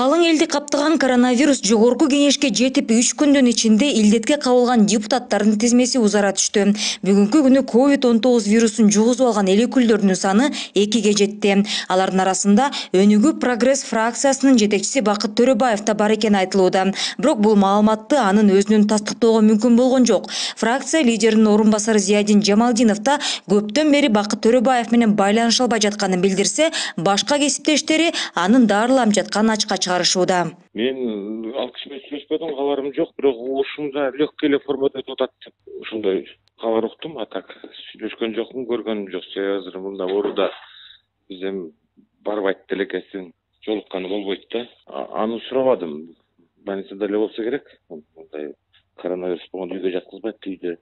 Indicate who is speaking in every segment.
Speaker 1: калың элди каптаган коронавирус жогорку кеңешке жетип үч күндүн ичинде илдетке кабылган депутаттардын тизмеси узара түштү бүгүнкү күнү ковид он тогуз вирусун жугузуп алган эл өкүлдөрүнүн саны экиге жетти алардын арасында өнүгүү прогресс фракциясынын жетекчиси бакыт төрөбаев да бар экени айтылууда бирок бул маалыматты анын өзүнөн тастыктоого мүмкүн болгон жок фракция лидеринин орун басары зиядин жамалдинов да көптөн бери бакыт төрөбаев менен байланыша албай жатканын билдирсе башка кесиптештери анын дарыланып жатканын ачыкка чыгарышууда
Speaker 2: мен ал киши менен сүйлөшпөдүм кабарым жок бирок ушундай легкий эле формада өтүп атат деп ушундай кабар уктум а так сүйлөшкөн жокмун көргөнүм жок себеби азыр мында ооруда биз эми барбайт делекесин жолукканы болбойт да. Аны сурабадым больницада эле болсо керек. Мындай коронавирус болгондо үйгө жаткызбайт үйдө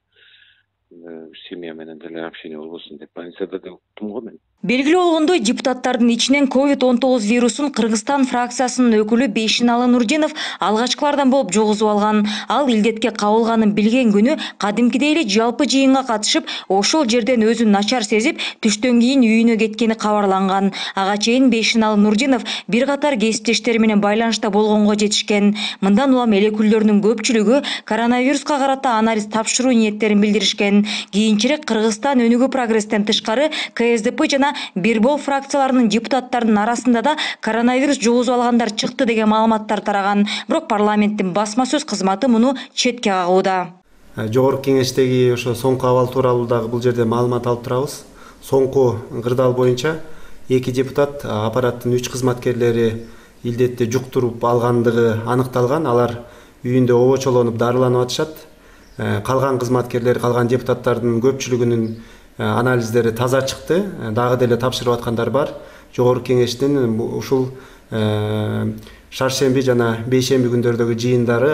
Speaker 2: семья менен деле общение болбосун деп. Больницада деп уктум го мен.
Speaker 1: Белгилүү болгондой депутаттардын ичинен ковид он тогуз вирусун кыргызстан фракциясынын өкүлү бейшеналы нурдинов алгачкылардан болуп жугузуп алган. Ал илдетке кабылганын билген күнү кадимкидей эле жалпы жыйынга катышып ошол жерден өзүн начар сезип түштөн кийин үйүнө кеткени кабарланган. Ага чейин бейшеналы нурдинов бир катар кесиптештери менен байланышта болгонго жетишкен. Мындан улам эл өкүлдөрүнүн көпчүлүгү коронавируска карата анализ тапшыруу ниеттерин билдиришкен. Кийинчерээк кыргызстан өнүгүү прогресстен тышкары ксдп жана бирбол фракцияларынын депутаттарынын арасында да коронавирус жугузуп алгандар чыкты деген маалыматтар тараган. Бирок парламенттин басма сөз кызматы муну четке кагууда
Speaker 3: жогорку кеңештеги ошо соңку абал тууралуу дагы бул жерде маалымат алып турабыз. Соңку кырдаал боюнча эки депутат аппараттын үч кызматкерлери илдетти жуктуруп алгандыгы аныкталган. Алар үйүндө обочолонуп дарыланып атышат. Калган кызматкерлер калган депутаттардын көпчүлүгүнүн анализдери таза чыкты дагы деле тапшырып аткандар бар жогорку кеңештин ушул шаршемби жана бейшемби күндөрдөгү жыйындары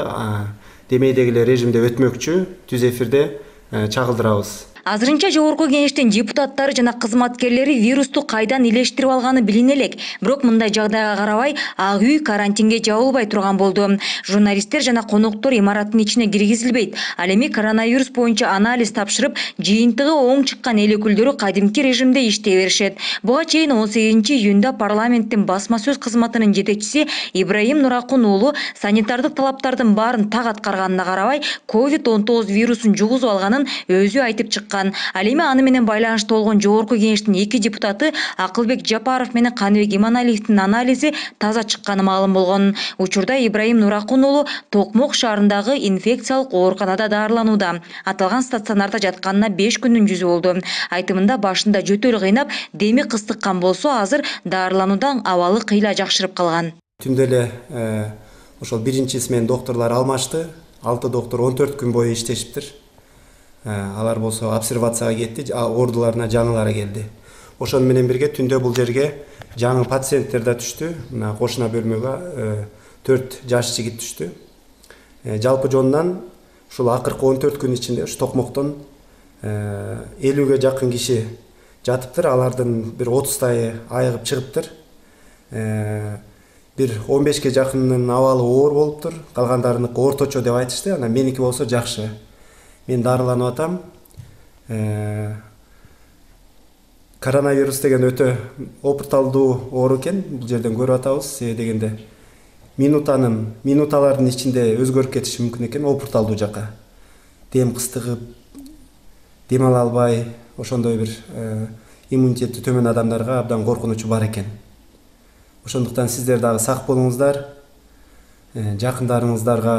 Speaker 3: демейдеги режимде өтмөкчү түз эфирде чагылдырабыз
Speaker 1: азырынча жогорку кеңештин депутаттары жана кызматкерлери вирусту кайдан илештирип алганы билине элек. Бирок мындай жагдайга карабай ак үй карантинге жабылбай турган болду. Журналисттер жана коноктор имараттын ичине киргизилбейт. Ал эми коронавирус боюнча анализ тапшырып жыйынтыгы оң чыккан эл өкүлдөрү кадимки режимде иштей беришет. Буга чейин он сегизинчи июнда парламенттин басма сөз кызматынын жетекчиси ибраим нуракун уулу санитардык талаптардын баарын так аткарганына карабай ковид он тогуз вирусун жугузуп алганын өзү айтып чыккан ал эми аны менен байланышта болгон жогорку кеңештин эки депутаты акылбек жапаров менен каныбек иманалиевдин анализи таза чыкканы маалым болгон учурда ибраим нуракун уулу токмок шаарындагы инфекциялык ооруканада дарыланууда аталган стационарда жатканына беш күндүн жүзү болду айтымында башында жөтөл кыйнап деми кыстыккан болсо азыр дарылануудан абалы кыйла жакшырып калган
Speaker 3: түндө эле ошол биринчи смен алмашты. Алты доктор он төрт күн бою иштешиптир алар болсо обсервацияга кетти ордуларына жаңылары келди ошону менен бирге түндө бул жерге жаңы пациенттер да түштү мына кошуна бөлмөгө төрт жаш жигит түштү жалпы жонунан ушул акыркы он төрт күн ичинде ушу токмоктон элүүгө жакын киши жатыптыр алардын бир отуздайы айыгып чыгыптыр бир он бешке жакынынын абалы оор болуптур калгандарыныкы орточо деп айтышты анан меники болсо жакшы мен дарыланып атам коронавирус деген өтө опурталдуу оору экен бул жерден көрүп атабыз себеби дегенде минутанын минуталардын ичинде өзгөрүп кетиши мүмкүн экен опурталдуу жака дем кыстыгып дем ала албай ошондой бир иммунитети төмөн адамдарга абдан коркунучу бар экен ошондуктан сиздер дагы сак болуңуздар жакындарыңыздарга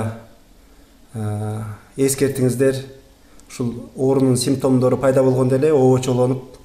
Speaker 3: эскертиңиздер ушул оорунун симптомдору пайда болгондо эле обочолонуп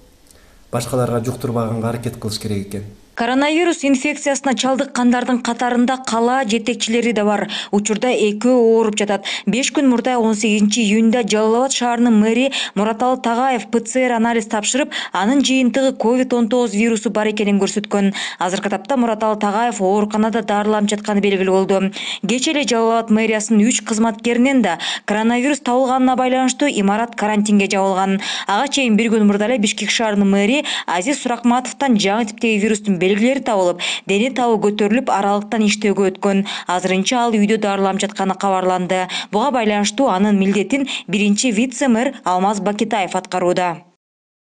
Speaker 3: башкаларга жуктурбаганга аракет кылыш керек экен
Speaker 1: коронавирус инфекциясына чалдыккандардын катарында кала жетекчилери да бар. Учурда экөө ооруп жатат. Беш күн мурда он сегизинчи июнда жалал абад шаарынын мэри мураталы тагаев пцр анализ тапшырып анын жыйынтыгы ковид он тогуз вирусу бар экенин көрсөткөн. Азыркы тапта мураталы тагаев ооруканада дарыланып жатканы белгилүү болду. Кечээ эле жалал абад мэриясынын үч кызматкеринен да коронавирус табылганына байланыштуу имарат карантинге жабылган. Ага чейин бир күн мурда эле бишкек шаарынын мэри азиз суракматовдон жаңы типтеги вирустун белгилери табылып дене табы көтөрүлүп аралыктан иштөөгө өткөн. Азырынча ал үйдө дарыланып жатканы кабарланды. Буга байланыштуу анын милдетин биринчи вице мэр алмаз бакетаев аткарууда.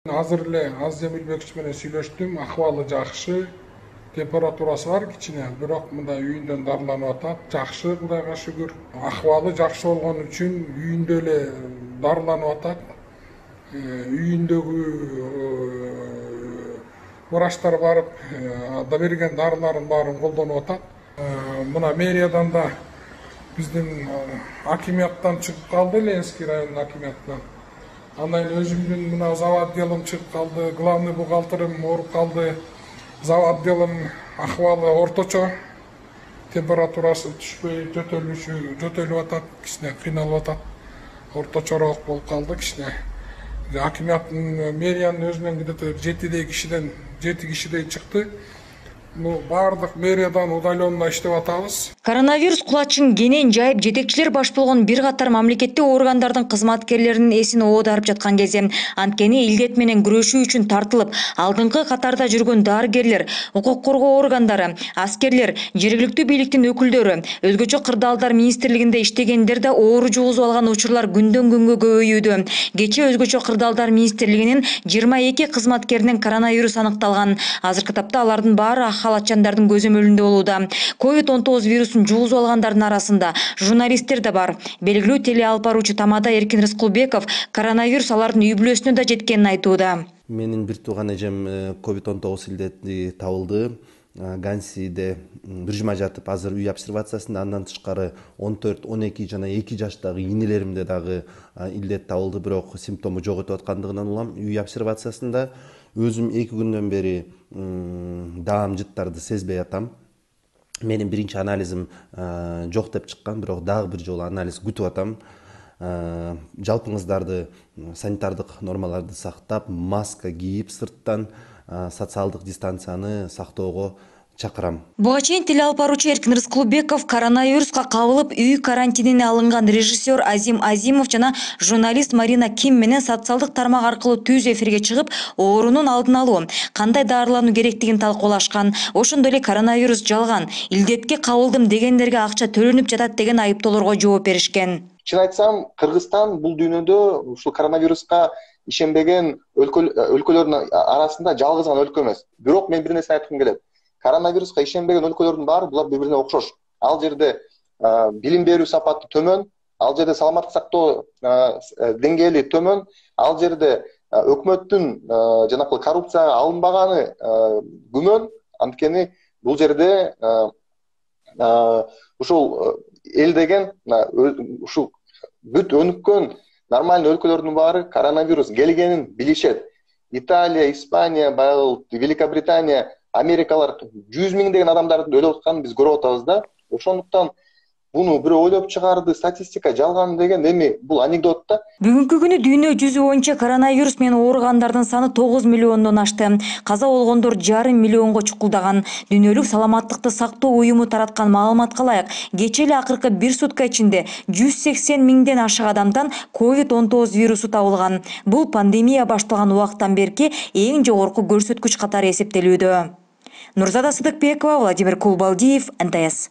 Speaker 4: Азыр эле азия милбекович менен сүйлөштүм. Акыбалы жакшы температурасы бар кичине. Бирок мындай үйүндөн дарыланып атат. Жакшы кудайга шүгүр. Акыбалы жакшы болгон үчүн үйүндө эле дарыланып атат. Үйүндөгү врачтар барып да берген дарыларын баарын колдонуп атат мына мэриядан да биздин акимияттан чыгып калды ленинский районунун акимиятынан андан кийин өзүмдүн мына зав отделим чыгып калды главный бухгалтерим ооруп калды зав отделим акыбалы орточо температурасы түшпөй жөтөлүшү жөтөлүп атат кичине кыйналып атат орточороок болуп калды кичине акимияттын мэриянын өзүнөн где то жетидей Jet işi de çıktı. Ну баардык мэриядан удаленно иштеп атабыз
Speaker 1: коронавирус кулачын кенен жайып жетекчилер баш болгон бир катар мамлекеттик органдардын кызматкерлеринин эсин оодарып жаткан кезде анткени илдет менен күрөшүү үчүн тартылып алдыңкы катарда жүргөн дарыгерлер укук коргоо органдары аскерлер жергиликтүү бийликтин өкүлдөрү өзгөчө кырдаалдар министрлигинде иштегендер да оору жугузуп алган учурлар күндөн күнгө көбөйүүдө кечээ өзгөчө кырдаалдар министрлигинин жыйырма эки кызматкеринен коронавирус аныкталган азыркы тапта алардын баары халатчандардын көзөмөлүндө болууда ковид он тогуз вирусун жугузуп алгандардын арасында журналисттер да бар. Белгилүү теле алып баруучу тамада эркин рыскулбеков коронавирус алардын үй бүлөсүнө да жеткенин айтууда
Speaker 5: менин бир тууган эжем ковид он тогуз илдети табылды гансиде бир жума жатып азыр үй обсервациясында андан тышкары он төрт он эки жана эки жаштагы инилеримде дагы илдет табылды бирок симптому жок өтүп аткандыгынан улам үй обсервациясында өзүм эки күндөн бери даам жыттарды сезбей атам. Менин биринчи анализим жок деп чыккан бирок дагы бир жолу анализ күтүп атам. Жалпыңыздарды санитардык нормаларды сактап маска кийип сырттан социалдык дистанцияны сактоого чакырам.
Speaker 1: Буга чейин тил алып баруучу эркин рыскулбеков коронавируска кабылып үй карантинине алынган режиссер азим азимов жана журналист марина ким менен социалдык тармак аркылуу түз эфирге чыгып оорунун алдын алуу кандай дарылануу керектигин талкуулашкан ошондой эле коронавирус жалган илдетке кабылдым дегендерге акча төлөнүп жатат деген айыптоолорго жооп беришкен.
Speaker 6: Чын айтсам кыргызстан бул дүйнөдө ушул коронавируска ишенбеген өлкөлөрдүн арасында жалгыз гана өлкө эмес. Бирок мен бир нерсени айткым келет. Коронавируска ишенбеген өлкөлөрдүн баары булар бири бирине окшош ал жерде билим берүү сапаты төмөн ал жерде саламаттык сактоо деңгээли төмөн ал жерде өкмөттүн жанакы коррупцияга алынбаганы күмөн анткени бул жерде ушул эл деген ушул бүт өнүккөн нормальный өлкөлөрдүн баары коронавирус келгенин билишет италия испания баягы великобритания америкалар жүз миңдеген адамдардын өлүп атканын биз көрүп атабыз да. Ошондуктан буну бирөө ойлоп чыгарды статистика жалган деген эми бул анекдот да.
Speaker 1: Бүгүнкү күнү дүйнө жүзү боюнча коронавирус менен ооругандардын саны тогуз миллиондон ашты. Каза болгондор жарым миллионго чукулдаган. Дүйнөлүк саламаттыкты сактоо уюму тараткан маалыматка ылайык. Кечээ эле акыркы бир сутка ичинде жүз сексен миңден ашык адамдан ковид он тогуз вирусу табылган. Бул пандемия башталган убакыттан берки эң жогорку көрсөткүч катары эсептелүүдө. Нурзада сыдыкбекова владимир кулбалдиев нтс